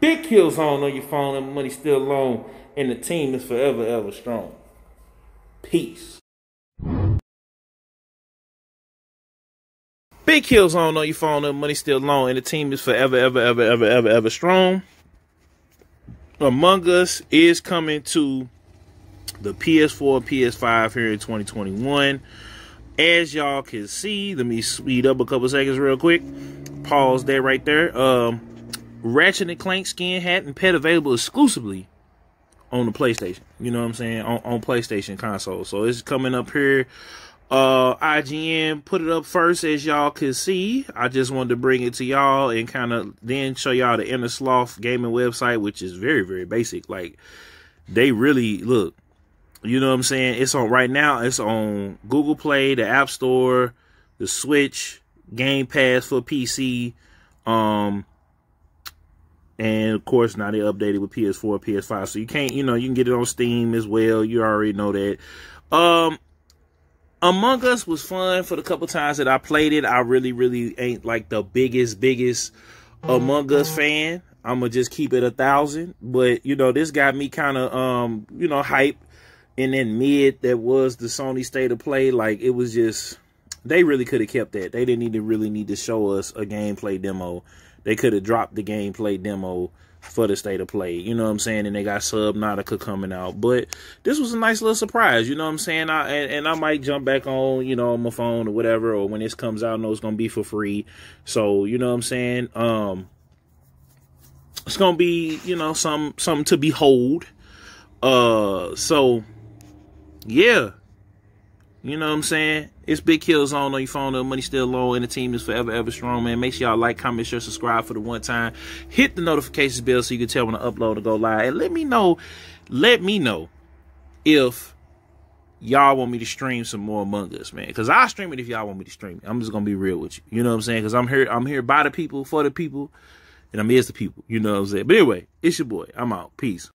Big kill on on your phone and money still long, and the team is forever ever strong. Peace. Big kills on on your phone and money still long, and the team is forever ever ever ever ever ever strong. Among Us is coming to the PS4 PS5 here in 2021. As y'all can see, let me speed up a couple seconds real quick. Pause there right there. Um, Ratchet and Clank skin hat and pet available exclusively on the PlayStation. You know what I'm saying? On, on PlayStation console. So it's coming up here. Uh, IGN put it up first, as y'all can see. I just wanted to bring it to y'all and kind of then show y'all the Innersloth gaming website, which is very, very basic. Like, they really look. You know what I'm saying? It's on right now. It's on Google Play, the App Store, the Switch, Game Pass for PC. Um, and of course, now they updated with PS4, PS5. So you can't, you know, you can get it on Steam as well. You already know that. Um, Among Us was fun for the couple times that I played it. I really, really ain't like the biggest, biggest Among Us fan. I'm gonna just keep it a thousand. But you know, this got me kind of, um, you know, hype. And then mid that was the Sony State of Play. Like it was just, they really could have kept that. They didn't even really need to show us a gameplay demo they could have dropped the gameplay demo for the state of play. You know what I'm saying? And they got Subnautica coming out. But this was a nice little surprise. You know what I'm saying? I, and, and, I might jump back on, you know, on my phone or whatever, or when this comes out, I know it's gonna be for free. So, you know what I'm saying? Um it's gonna be, you know, some something to behold. Uh so yeah. You know what I'm saying? It's Big Kills on on your phone. The money still low, and the team is forever ever strong, man. Make sure y'all like, comment, share, subscribe for the one time. Hit the notifications bell so you can tell when I upload or go live. And let me know, let me know if y'all want me to stream some more Among Us, man. Cause I stream it if y'all want me to stream it. I'm just gonna be real with you. You know what I'm saying? Cause I'm here, I'm here by the people, for the people, and I'm is the people. You know what I'm saying? But anyway, it's your boy. I'm out. Peace.